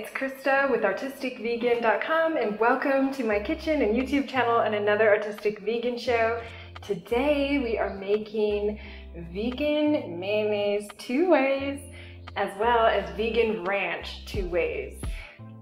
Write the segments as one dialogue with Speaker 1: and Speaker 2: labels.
Speaker 1: it's Christa with ArtisticVegan.com and welcome to my kitchen and YouTube channel and another Artistic Vegan show. Today we are making vegan mayonnaise two ways as well as vegan ranch two ways.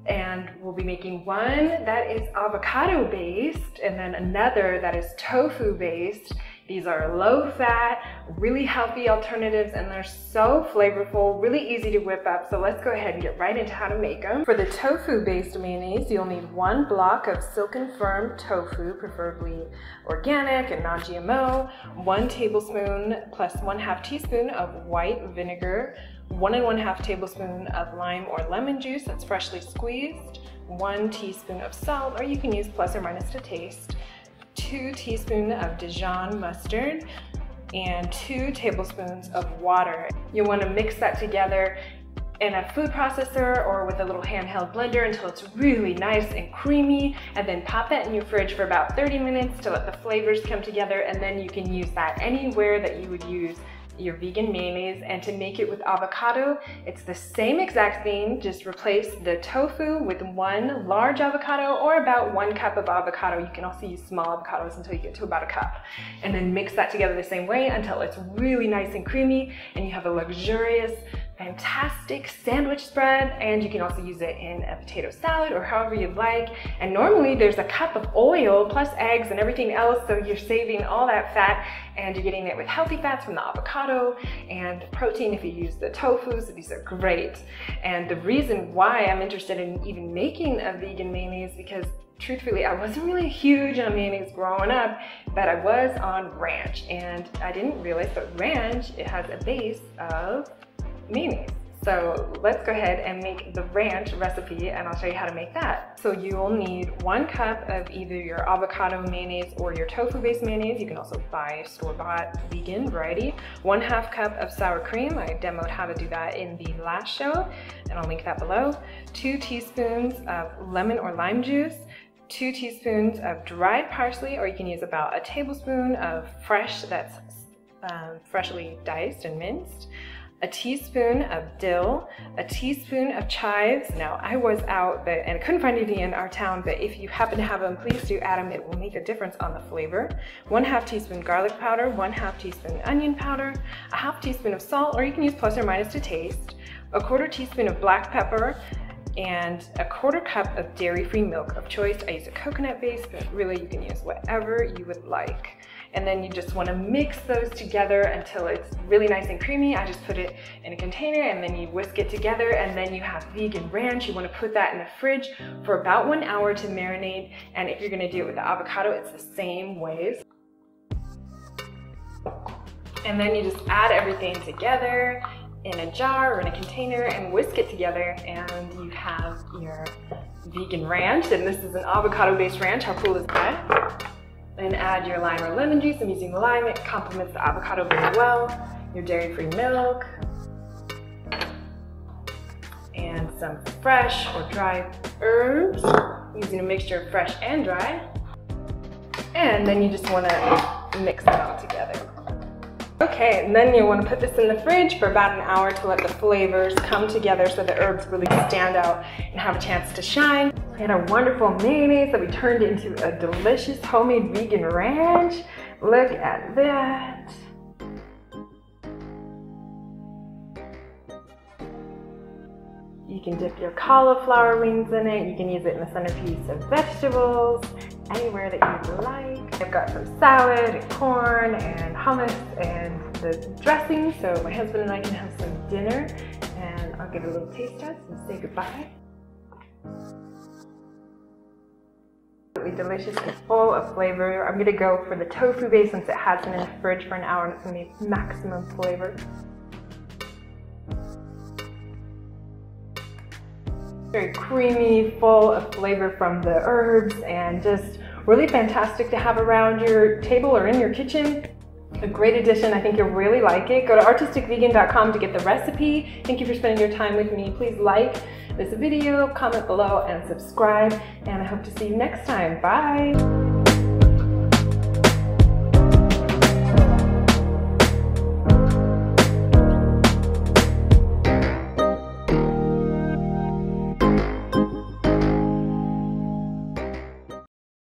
Speaker 1: And we'll be making one that is avocado based and then another that is tofu based these are low fat, really healthy alternatives and they're so flavorful, really easy to whip up. So let's go ahead and get right into how to make them. For the tofu based mayonnaise, you'll need one block of silken firm tofu, preferably organic and non-GMO, one tablespoon plus one half teaspoon of white vinegar, one and one half tablespoon of lime or lemon juice that's freshly squeezed, one teaspoon of salt, or you can use plus or minus to taste, two teaspoons of Dijon mustard, and two tablespoons of water. You'll want to mix that together in a food processor or with a little handheld blender until it's really nice and creamy and then pop that in your fridge for about 30 minutes to let the flavors come together and then you can use that anywhere that you would use your vegan mayonnaise and to make it with avocado, it's the same exact thing, just replace the tofu with one large avocado or about one cup of avocado. You can also use small avocados until you get to about a cup. And then mix that together the same way until it's really nice and creamy and you have a luxurious fantastic sandwich spread and you can also use it in a potato salad or however you'd like. And normally there's a cup of oil plus eggs and everything else so you're saving all that fat and you're getting it with healthy fats from the avocado and protein if you use the tofu, so these are great. And the reason why I'm interested in even making a vegan mayonnaise because truthfully, I wasn't really huge on mayonnaise growing up, but I was on ranch and I didn't realize that ranch, it has a base of mayonnaise. So let's go ahead and make the ranch recipe and I'll show you how to make that. So you'll need one cup of either your avocado mayonnaise or your tofu based mayonnaise. You can also buy store-bought vegan variety. One half cup of sour cream. I demoed how to do that in the last show and I'll link that below. Two teaspoons of lemon or lime juice two teaspoons of dried parsley, or you can use about a tablespoon of fresh that's um, freshly diced and minced, a teaspoon of dill, a teaspoon of chives. Now I was out but, and couldn't find any in our town, but if you happen to have them, please do add them. It will make a difference on the flavor. One half teaspoon garlic powder, one half teaspoon onion powder, a half teaspoon of salt, or you can use plus or minus to taste, a quarter teaspoon of black pepper, and a quarter cup of dairy-free milk of choice. I use a coconut base, but really you can use whatever you would like. And then you just wanna mix those together until it's really nice and creamy. I just put it in a container and then you whisk it together and then you have vegan ranch. You wanna put that in the fridge for about one hour to marinate. And if you're gonna do it with the avocado, it's the same ways. And then you just add everything together in a jar or in a container and whisk it together and you have your vegan ranch and this is an avocado based ranch how cool is that and add your lime or lemon juice i'm using the lime it complements the avocado very well your dairy free milk and some fresh or dry herbs. I'm using a mixture of fresh and dry. And then you just want to mix it all together Okay, and then you want to put this in the fridge for about an hour to let the flavors come together so the herbs really stand out and have a chance to shine. We had a wonderful mayonnaise that we turned into a delicious homemade vegan ranch. Look at that. You can dip your cauliflower wings in it. You can use it in the centerpiece of vegetables, anywhere that you'd like. I've got some salad and corn and hummus and the dressing so my husband and I can have some dinner and I'll give it a little taste test and say goodbye. Absolutely delicious and full of flavor. I'm gonna go for the tofu base since it has been in the fridge for an hour and it's gonna be maximum flavor. Very creamy, full of flavor from the herbs and just really fantastic to have around your table or in your kitchen. A great addition. I think you'll really like it. Go to artisticvegan.com to get the recipe. Thank you for spending your time with me. Please like this video, comment below, and subscribe. And I hope to see you next time. Bye.